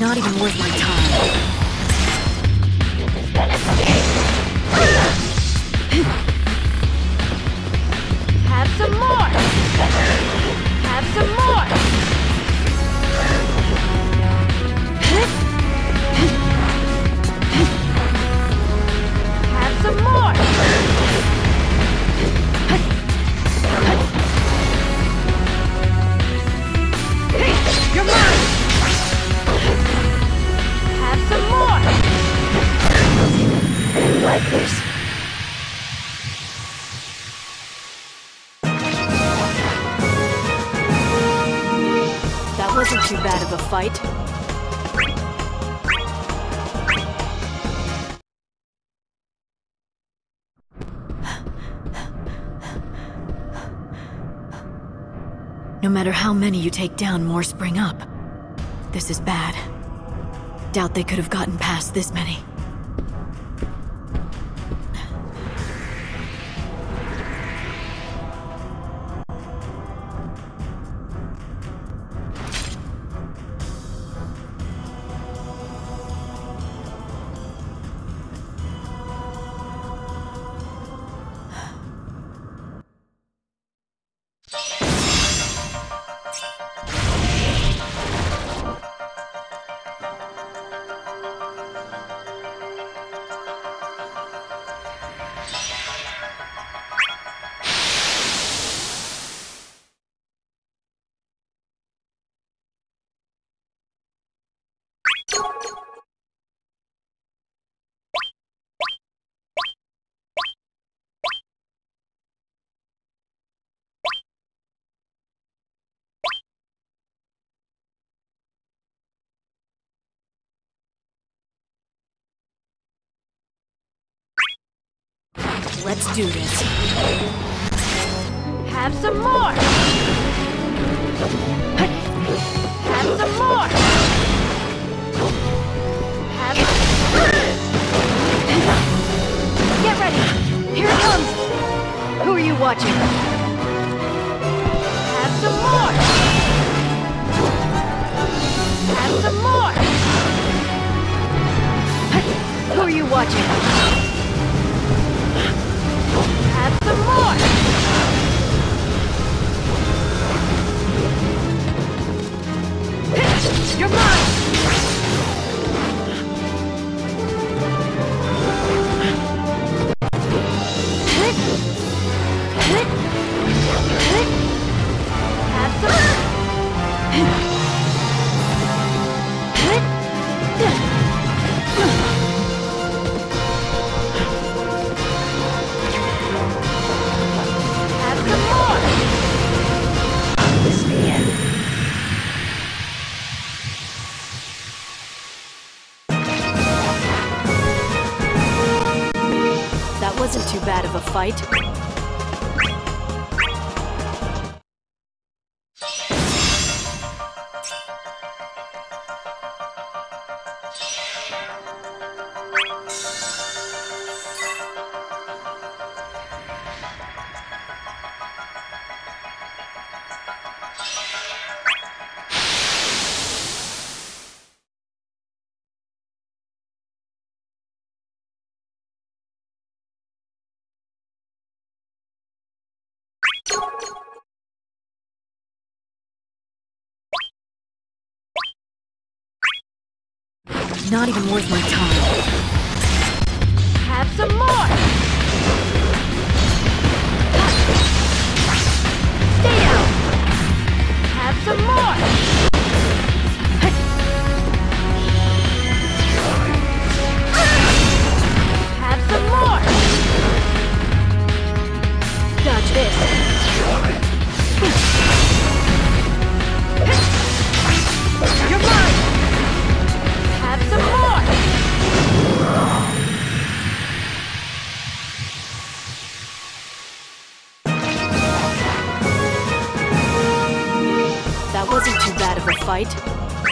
Not even worth my time. Bad of a fight. No matter how many you take down, more spring up. This is bad. Doubt they could have gotten past this many. Let's do this. Have some more! Have some more! Have... Get ready! Here it comes! Who are you watching? Have some more! Have some more! Who are you watching? Too bad of a fight. Not even worth my time. Have some more! Stay down! Have some more! Fight.